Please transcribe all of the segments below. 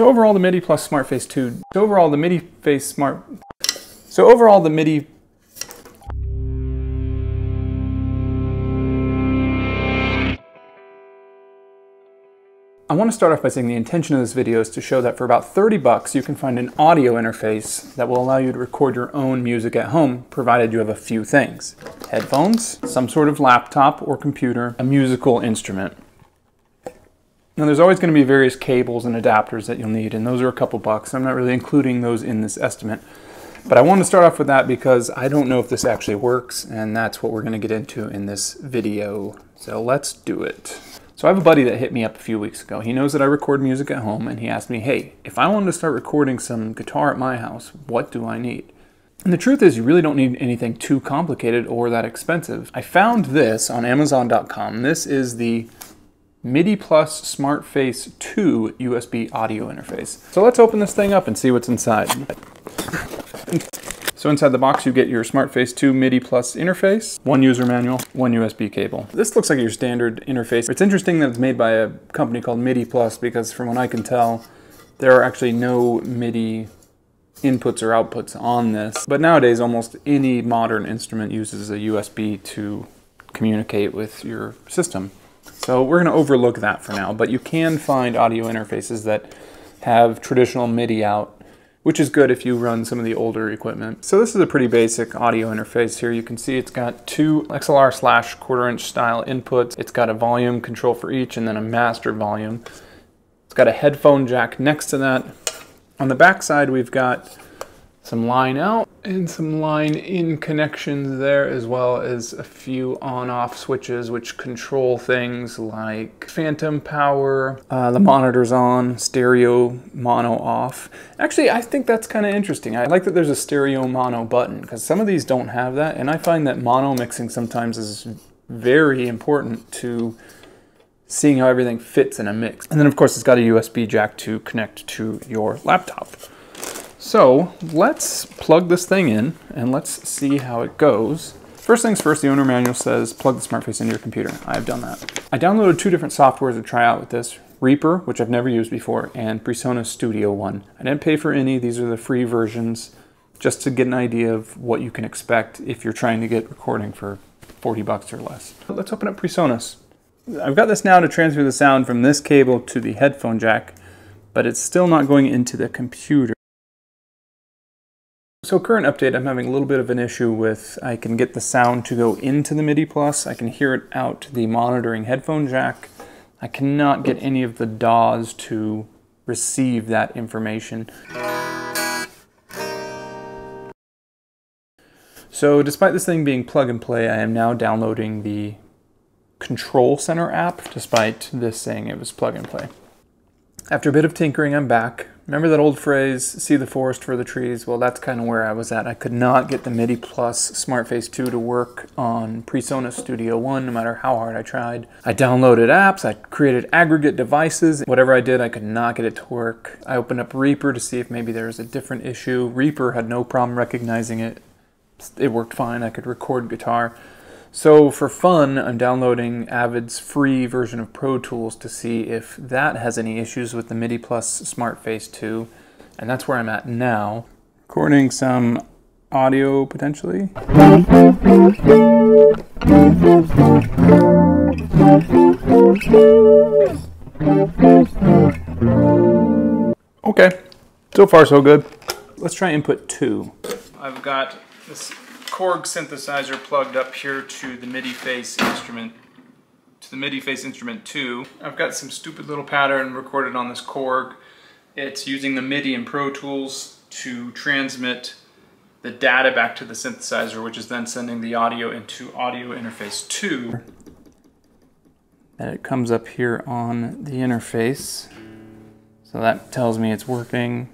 So overall, the MIDI plus SmartFace 2. So overall, the MIDI Face Smart. So overall, the MIDI I want to start off by saying the intention of this video is to show that for about 30 bucks you can find an audio interface that will allow you to record your own music at home, provided you have a few things. Headphones, some sort of laptop or computer, a musical instrument. Now there's always going to be various cables and adapters that you'll need, and those are a couple bucks. I'm not really including those in this estimate. But I want to start off with that because I don't know if this actually works, and that's what we're going to get into in this video. So let's do it. So I have a buddy that hit me up a few weeks ago. He knows that I record music at home and he asked me, hey, if I wanted to start recording some guitar at my house, what do I need? And the truth is you really don't need anything too complicated or that expensive. I found this on amazon.com. This is the MIDI Plus SmartFace 2 USB audio interface. So let's open this thing up and see what's inside. So inside the box you get your SmartFace 2 MIDI Plus interface, one user manual, one USB cable. This looks like your standard interface. It's interesting that it's made by a company called MIDI Plus because from what I can tell, there are actually no MIDI inputs or outputs on this. But nowadays almost any modern instrument uses a USB to communicate with your system. So we're going to overlook that for now, but you can find audio interfaces that have traditional MIDI out which is good if you run some of the older equipment. So this is a pretty basic audio interface here. You can see it's got two XLR slash quarter inch style inputs. It's got a volume control for each and then a master volume. It's got a headphone jack next to that. On the back side, we've got some line out and some line in connections there as well as a few on-off switches which control things like phantom power, uh, the monitor's on, stereo mono off. Actually, I think that's kind of interesting. I like that there's a stereo mono button because some of these don't have that and I find that mono mixing sometimes is very important to seeing how everything fits in a mix. And then of course it's got a USB jack to connect to your laptop. So let's plug this thing in and let's see how it goes. First things first, the owner manual says plug the SmartFace into your computer. I've done that. I downloaded two different softwares to try out with this. Reaper, which I've never used before, and PreSonus Studio One. I didn't pay for any, these are the free versions, just to get an idea of what you can expect if you're trying to get recording for 40 bucks or less. Let's open up PreSonus. I've got this now to transfer the sound from this cable to the headphone jack, but it's still not going into the computer. So current update, I'm having a little bit of an issue with, I can get the sound to go into the MIDI Plus, I can hear it out the monitoring headphone jack. I cannot get any of the DAWs to receive that information. So despite this thing being plug and play, I am now downloading the Control Center app, despite this saying it was plug and play. After a bit of tinkering, I'm back. Remember that old phrase, see the forest for the trees? Well, that's kind of where I was at. I could not get the MIDI Plus SmartFace 2 to work on PreSonus Studio One, no matter how hard I tried. I downloaded apps, I created aggregate devices. Whatever I did, I could not get it to work. I opened up Reaper to see if maybe there was a different issue. Reaper had no problem recognizing it. It worked fine. I could record guitar. So for fun, I'm downloading Avid's free version of Pro Tools to see if that has any issues with the MIDI Plus SmartFace 2. And that's where I'm at now. Recording some audio potentially. Okay, so far so good. Let's try input two. I've got this Korg synthesizer plugged up here to the MIDI face instrument, to the MIDI face instrument 2. I've got some stupid little pattern recorded on this Korg. It's using the MIDI and Pro Tools to transmit the data back to the synthesizer, which is then sending the audio into audio interface 2. And it comes up here on the interface. So that tells me it's working.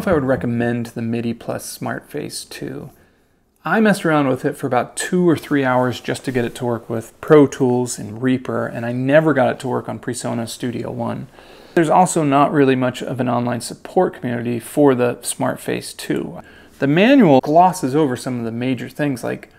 If I would recommend the MIDI Plus SmartFace 2. I messed around with it for about two or three hours just to get it to work with Pro Tools and Reaper, and I never got it to work on PreSonus Studio One. There's also not really much of an online support community for the SmartFace 2. The manual glosses over some of the major things like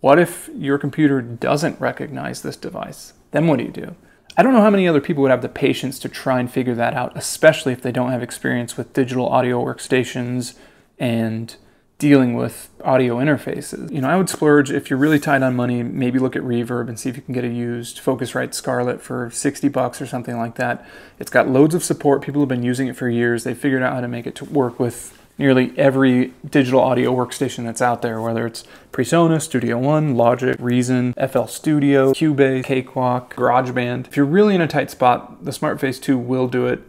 what if your computer doesn't recognize this device? Then what do you do? I don't know how many other people would have the patience to try and figure that out, especially if they don't have experience with digital audio workstations and dealing with audio interfaces. You know, I would splurge if you're really tight on money, maybe look at Reverb and see if you can get a used Focusrite Scarlett for 60 bucks or something like that. It's got loads of support. People have been using it for years. They figured out how to make it to work with nearly every digital audio workstation that's out there, whether it's PreSonus, Studio One, Logic, Reason, FL Studio, Cubase, Cakewalk, GarageBand. If you're really in a tight spot, the SmartFace 2 will do it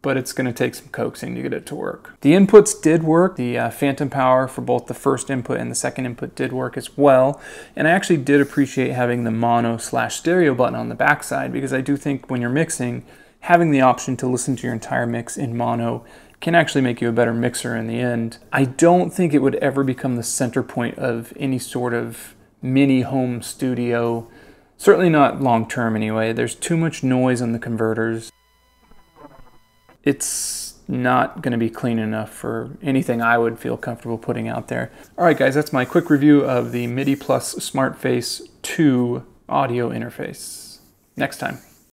but it's going to take some coaxing to get it to work. The inputs did work. The uh, phantom power for both the first input and the second input did work as well. And I actually did appreciate having the mono slash stereo button on the backside because I do think when you're mixing, having the option to listen to your entire mix in mono can actually make you a better mixer in the end. I don't think it would ever become the center point of any sort of mini home studio. Certainly not long term anyway. There's too much noise on the converters it's not going to be clean enough for anything I would feel comfortable putting out there. All right, guys, that's my quick review of the MIDI Plus SmartFace 2 audio interface. Next time.